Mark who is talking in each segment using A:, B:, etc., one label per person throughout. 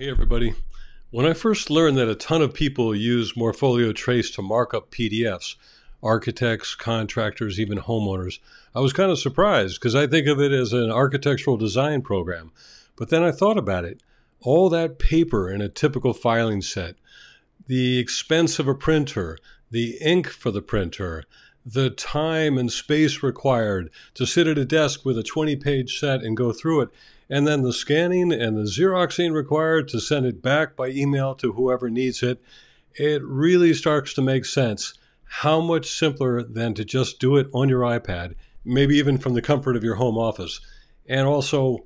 A: Hey, everybody. When I first learned that a ton of people use Morpholio Trace to mark up PDFs, architects, contractors, even homeowners, I was kind of surprised because I think of it as an architectural design program. But then I thought about it. All that paper in a typical filing set, the expense of a printer, the ink for the printer, the time and space required to sit at a desk with a 20 page set and go through it, and then the scanning and the Xeroxing required to send it back by email to whoever needs it, it really starts to make sense. How much simpler than to just do it on your iPad, maybe even from the comfort of your home office. And also,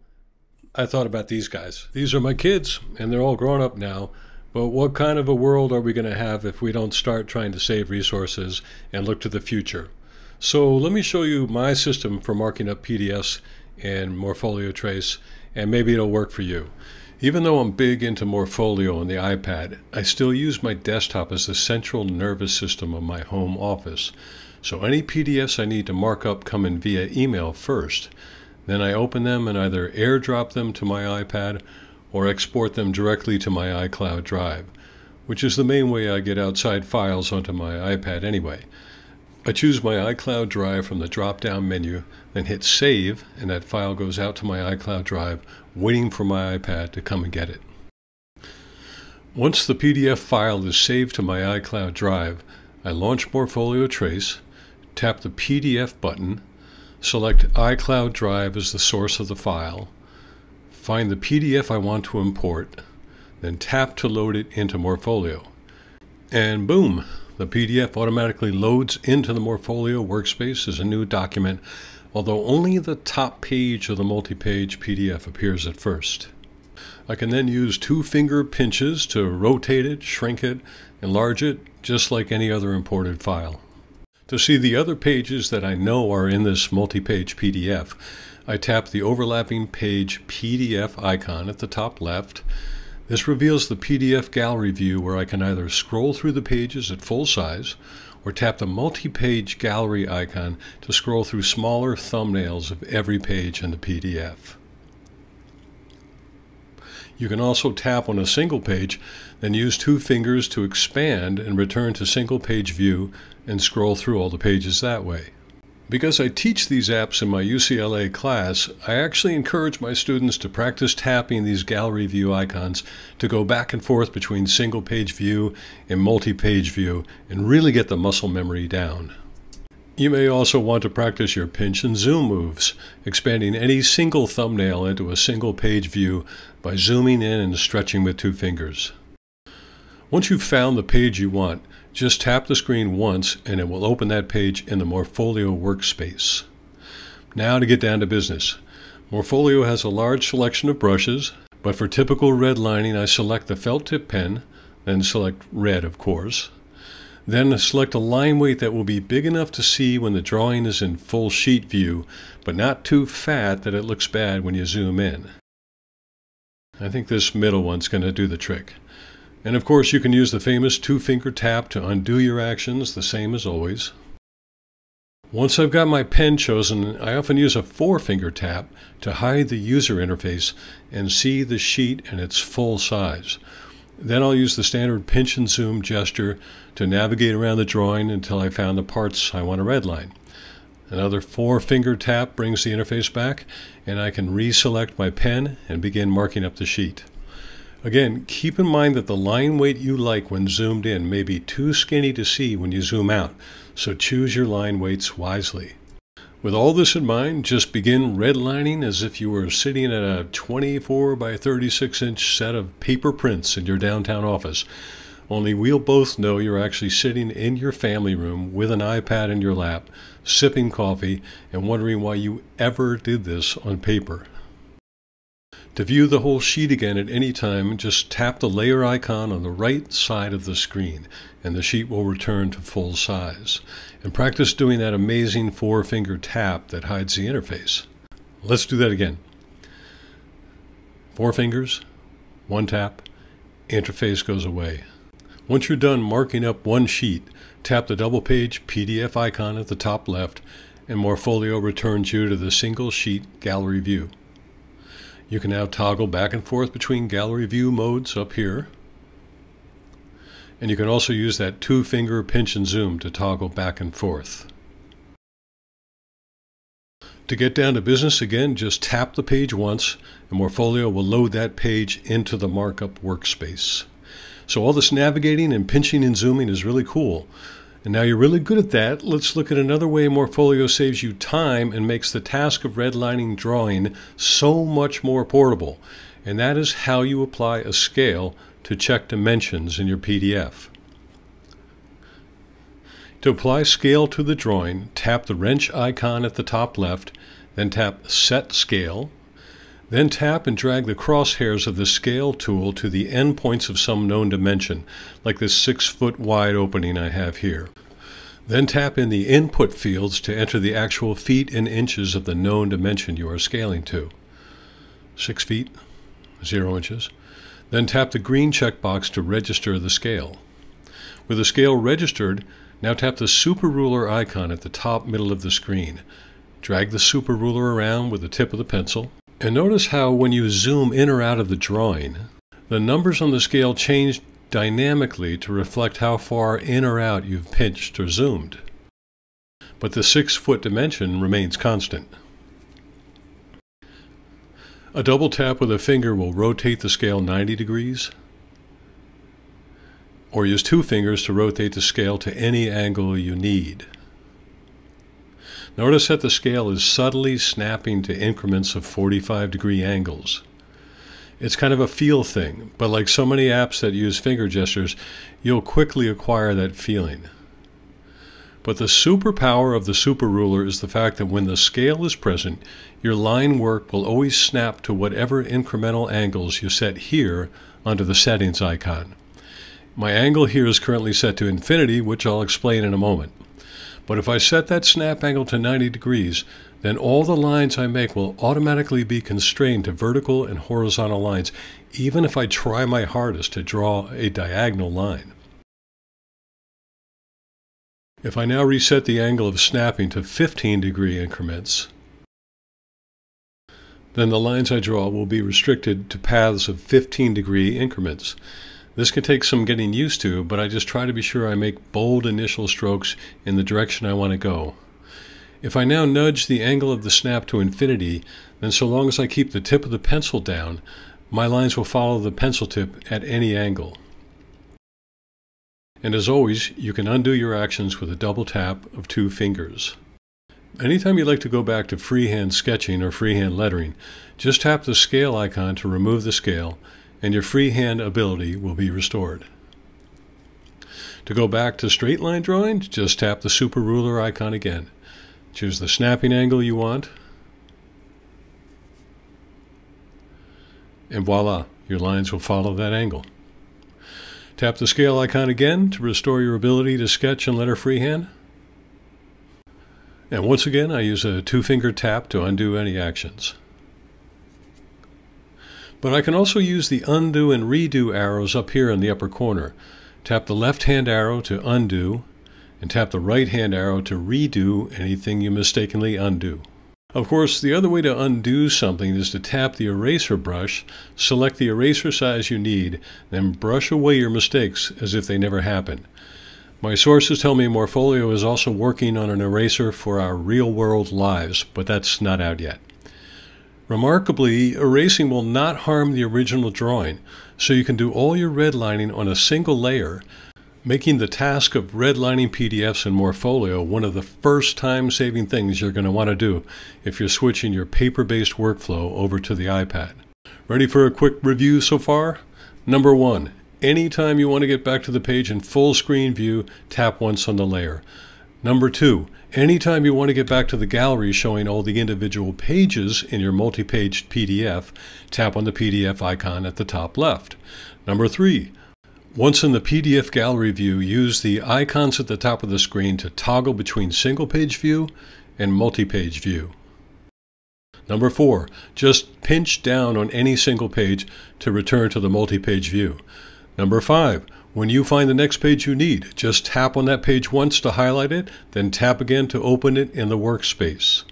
A: I thought about these guys. These are my kids, and they're all grown up now. But what kind of a world are we going to have if we don't start trying to save resources and look to the future? So let me show you my system for marking up PDFs and Morpholio Trace, and maybe it'll work for you. Even though I'm big into Morpholio on the iPad, I still use my desktop as the central nervous system of my home office. So any PDFs I need to mark up come in via email first. Then I open them and either airdrop them to my iPad or export them directly to my iCloud Drive, which is the main way I get outside files onto my iPad anyway. I choose my iCloud Drive from the drop down menu, then hit Save, and that file goes out to my iCloud Drive, waiting for my iPad to come and get it. Once the PDF file is saved to my iCloud Drive, I launch Morpholio Trace, tap the PDF button, select iCloud Drive as the source of the file, find the PDF I want to import, then tap to load it into Morpholio. And boom, the PDF automatically loads into the Morpholio workspace as a new document, although only the top page of the multi-page PDF appears at first. I can then use two finger pinches to rotate it, shrink it, enlarge it, just like any other imported file. To see the other pages that I know are in this multi-page PDF, I tap the overlapping page PDF icon at the top left. This reveals the PDF gallery view where I can either scroll through the pages at full size or tap the multi-page gallery icon to scroll through smaller thumbnails of every page in the PDF. You can also tap on a single page, then use two fingers to expand and return to single page view and scroll through all the pages that way. Because I teach these apps in my UCLA class, I actually encourage my students to practice tapping these gallery view icons to go back and forth between single page view and multi page view and really get the muscle memory down. You may also want to practice your pinch and zoom moves, expanding any single thumbnail into a single page view by zooming in and stretching with two fingers. Once you've found the page you want, just tap the screen once and it will open that page in the Morpholio workspace. Now to get down to business. Morpholio has a large selection of brushes, but for typical redlining I select the felt tip pen, then select red of course. Then select a line weight that will be big enough to see when the drawing is in full sheet view, but not too fat that it looks bad when you zoom in. I think this middle one's going to do the trick. And of course, you can use the famous two finger tap to undo your actions, the same as always. Once I've got my pen chosen, I often use a four finger tap to hide the user interface and see the sheet in its full size. Then I'll use the standard pinch and zoom gesture to navigate around the drawing until I found the parts I want to redline. Another four finger tap brings the interface back, and I can reselect my pen and begin marking up the sheet. Again, keep in mind that the line weight you like when zoomed in may be too skinny to see when you zoom out, so choose your line weights wisely. With all this in mind, just begin redlining as if you were sitting at a 24 by 36 inch set of paper prints in your downtown office. Only we'll both know you're actually sitting in your family room with an iPad in your lap, sipping coffee, and wondering why you ever did this on paper. To view the whole sheet again at any time, just tap the layer icon on the right side of the screen and the sheet will return to full size. And practice doing that amazing four finger tap that hides the interface. Let's do that again. Four fingers, one tap, interface goes away. Once you're done marking up one sheet, tap the double page PDF icon at the top left and Morpholio returns you to the single sheet gallery view. You can now toggle back and forth between gallery view modes up here. And you can also use that two finger pinch and zoom to toggle back and forth. To get down to business again, just tap the page once and Morpholio will load that page into the markup workspace. So all this navigating and pinching and zooming is really cool. And now you're really good at that, let's look at another way Morpholio saves you time and makes the task of redlining drawing so much more portable. And that is how you apply a scale to check dimensions in your PDF. To apply scale to the drawing, tap the wrench icon at the top left, then tap Set Scale, then tap and drag the crosshairs of the scale tool to the endpoints of some known dimension, like this six foot wide opening I have here. Then tap in the input fields to enter the actual feet and inches of the known dimension you are scaling to. 6 feet, 0 inches. Then tap the green checkbox to register the scale. With the scale registered, now tap the super ruler icon at the top middle of the screen. Drag the super ruler around with the tip of the pencil. And notice how when you zoom in or out of the drawing, the numbers on the scale change dynamically to reflect how far in or out you've pinched or zoomed. But the six foot dimension remains constant. A double tap with a finger will rotate the scale 90 degrees, or use two fingers to rotate the scale to any angle you need. Notice that the scale is subtly snapping to increments of 45 degree angles. It's kind of a feel thing, but like so many apps that use finger gestures, you'll quickly acquire that feeling. But the superpower of the super ruler is the fact that when the scale is present, your line work will always snap to whatever incremental angles you set here under the settings icon. My angle here is currently set to infinity, which I'll explain in a moment. But if I set that snap angle to 90 degrees, then all the lines I make will automatically be constrained to vertical and horizontal lines, even if I try my hardest to draw a diagonal line. If I now reset the angle of snapping to 15 degree increments, then the lines I draw will be restricted to paths of 15 degree increments. This can take some getting used to, but I just try to be sure I make bold initial strokes in the direction I want to go. If I now nudge the angle of the snap to infinity, then so long as I keep the tip of the pencil down, my lines will follow the pencil tip at any angle. And as always, you can undo your actions with a double tap of two fingers. Anytime you'd like to go back to freehand sketching or freehand lettering, just tap the scale icon to remove the scale and your freehand ability will be restored. To go back to straight line drawing, just tap the super ruler icon again. Choose the snapping angle you want. And voila, your lines will follow that angle. Tap the scale icon again to restore your ability to sketch and letter freehand. And once again, I use a two-finger tap to undo any actions. But I can also use the undo and redo arrows up here in the upper corner. Tap the left hand arrow to undo, and tap the right hand arrow to redo anything you mistakenly undo. Of course, the other way to undo something is to tap the eraser brush, select the eraser size you need, then brush away your mistakes as if they never happened. My sources tell me Morpholio is also working on an eraser for our real world lives, but that's not out yet. Remarkably, erasing will not harm the original drawing, so you can do all your redlining on a single layer, making the task of redlining PDFs in Morpholio one of the first time-saving things you're going to want to do if you're switching your paper-based workflow over to the iPad. Ready for a quick review so far? Number one, anytime you want to get back to the page in full screen view, tap once on the layer. Number two, anytime you want to get back to the gallery showing all the individual pages in your multi-page PDF, tap on the PDF icon at the top left. Number three, once in the PDF gallery view, use the icons at the top of the screen to toggle between single page view and multi-page view. Number four, just pinch down on any single page to return to the multi-page view. Number five, when you find the next page you need, just tap on that page once to highlight it, then tap again to open it in the workspace.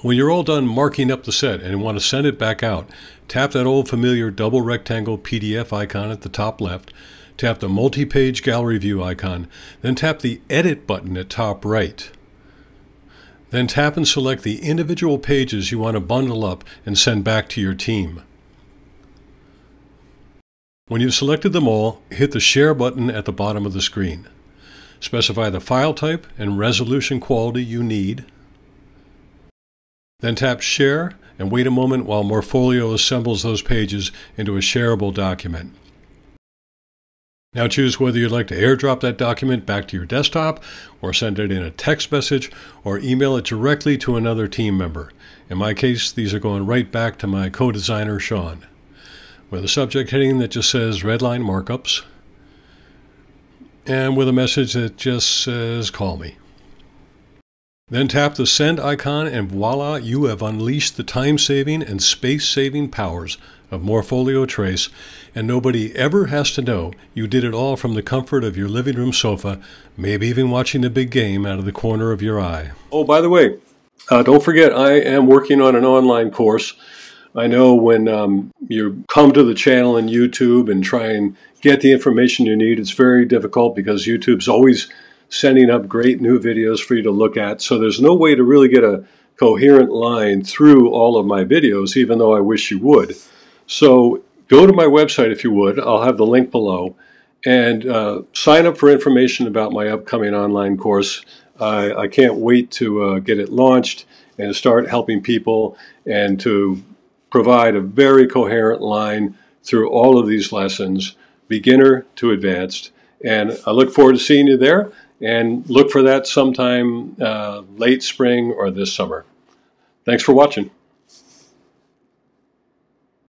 A: When you're all done marking up the set and want to send it back out, tap that old familiar double rectangle PDF icon at the top left, tap the multi-page gallery view icon, then tap the Edit button at top right. Then tap and select the individual pages you want to bundle up and send back to your team. When you've selected them all, hit the Share button at the bottom of the screen. Specify the file type and resolution quality you need, then tap Share and wait a moment while Morpholio assembles those pages into a shareable document. Now choose whether you'd like to airdrop that document back to your desktop, or send it in a text message, or email it directly to another team member. In my case, these are going right back to my co-designer, Sean. With a subject heading that just says Redline Markups, and with a message that just says Call Me. Then tap the send icon and voila, you have unleashed the time-saving and space-saving powers of Morpholio Trace, and nobody ever has to know you did it all from the comfort of your living room sofa, maybe even watching the big game out of the corner of your eye. Oh, by the way, uh, don't forget I am working on an online course. I know when um, you come to the channel in YouTube and try and get the information you need, it's very difficult because YouTube's always sending up great new videos for you to look at. So there's no way to really get a coherent line through all of my videos, even though I wish you would. So go to my website if you would. I'll have the link below. And uh, sign up for information about my upcoming online course. I, I can't wait to uh, get it launched and start helping people and to provide a very coherent line through all of these lessons, beginner to advanced. And I look forward to seeing you there and look for that sometime uh, late spring or this summer. Thanks for watching.